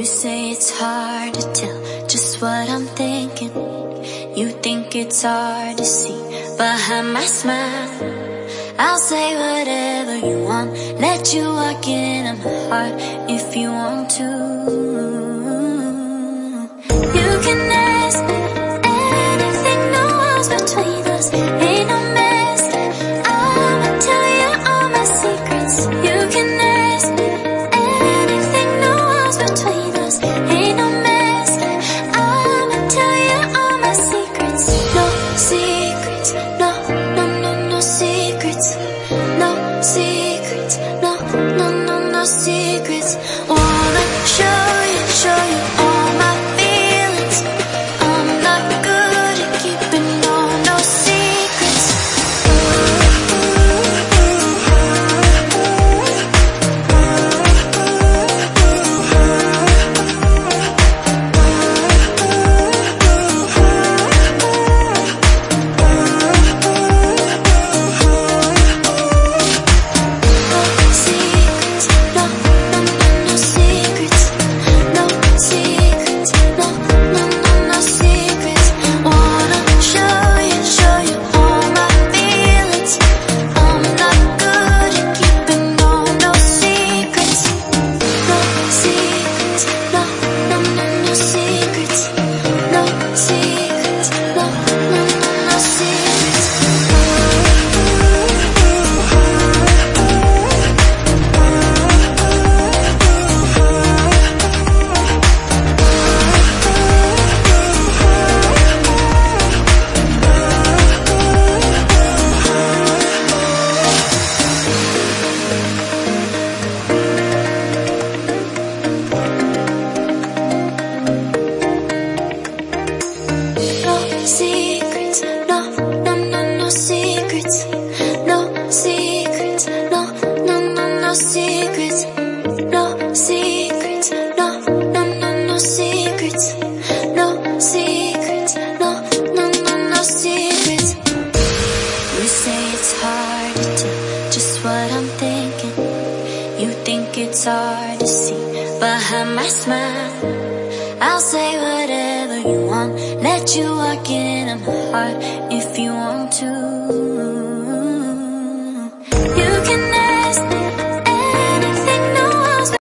You say it's hard to tell just what I'm thinking. You think it's hard to see behind my smile. I'll say whatever you want, let you walk into my heart if you want to. Secrets, no, no, no, no secrets. No secrets, no, no, no, no secrets. No secrets, no, no, no, no secrets. No secrets, no, no, no, no secrets. You say it's hard to tell just what I'm thinking. You think it's hard to see behind my smile. I'll say let you walk into my heart if you want to.